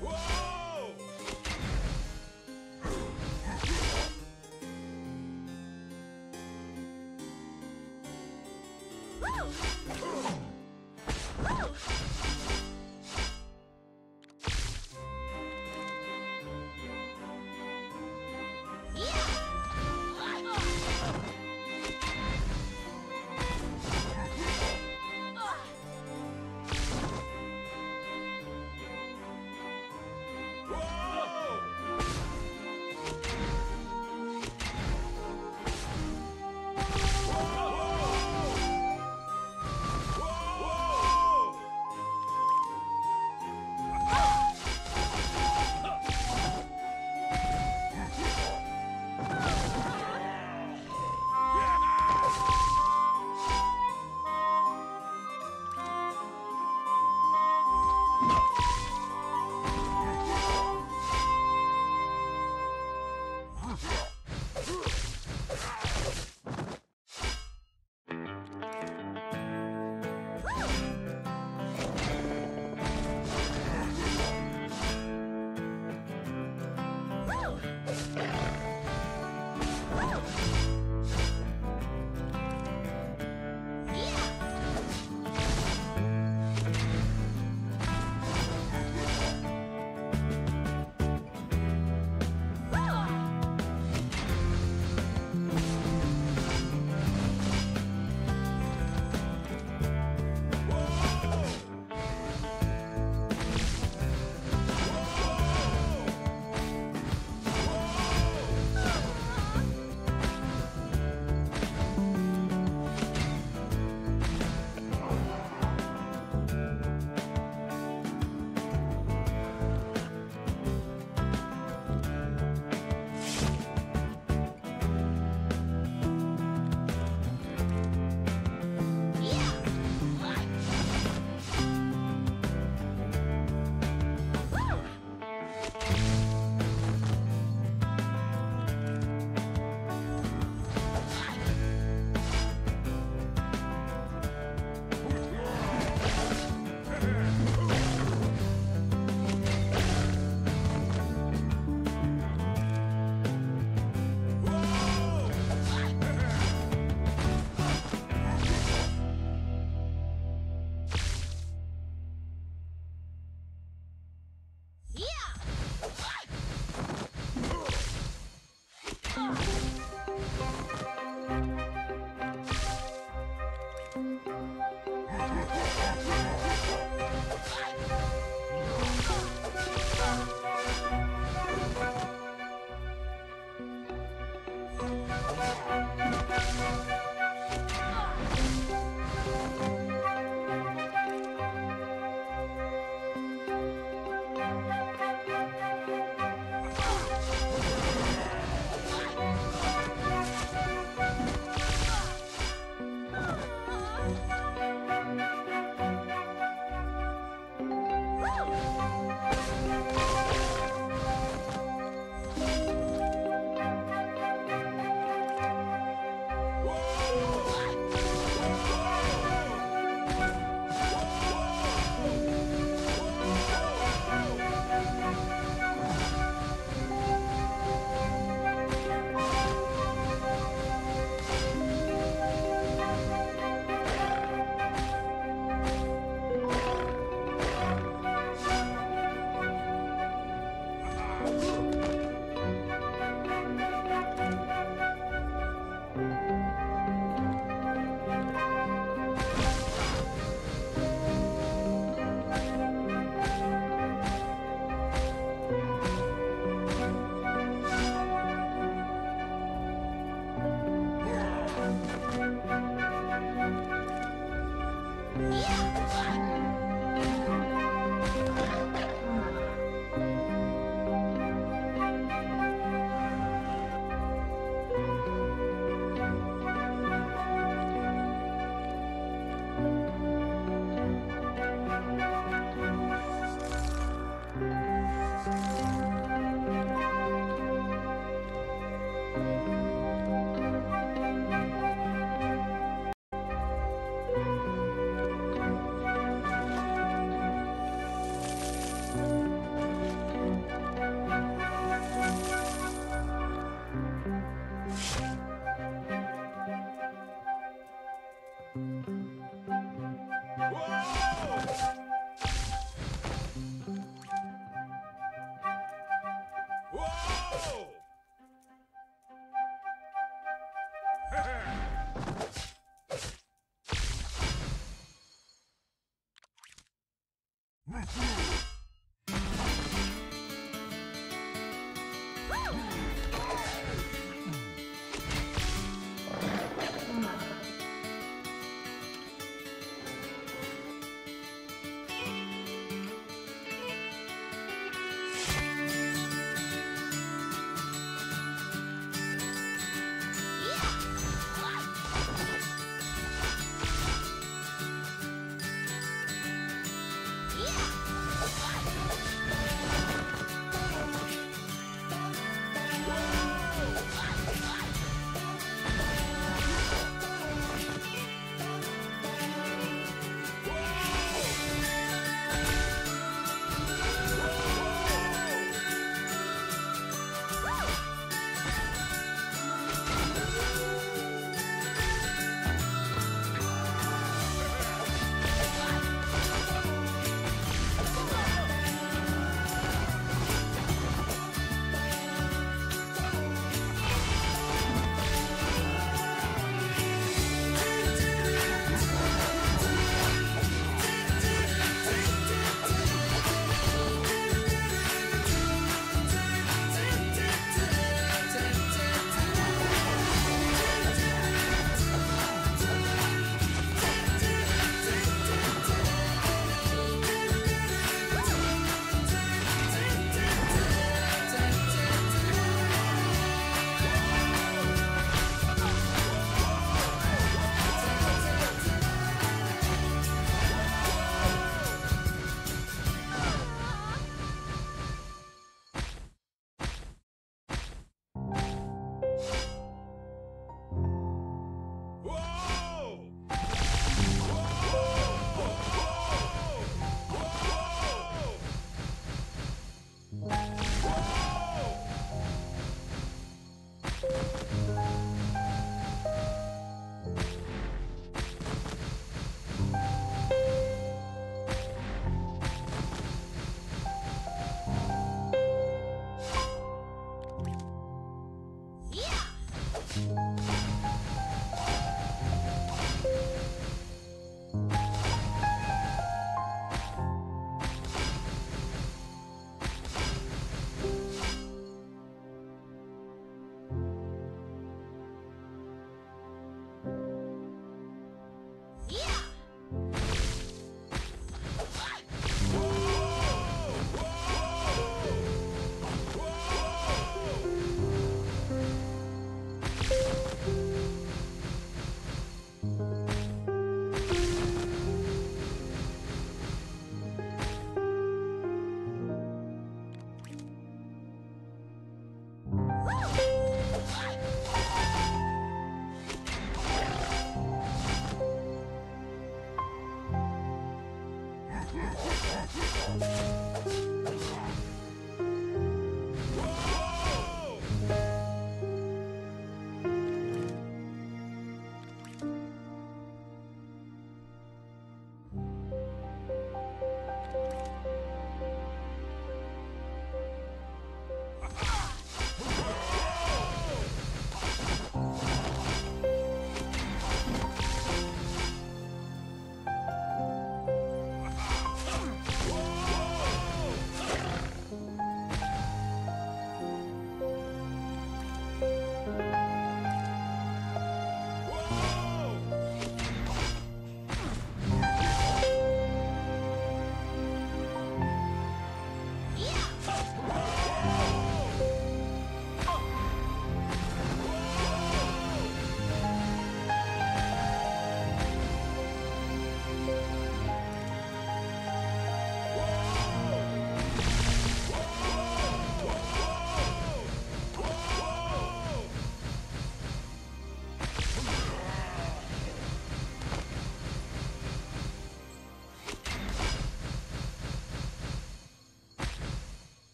Whoa!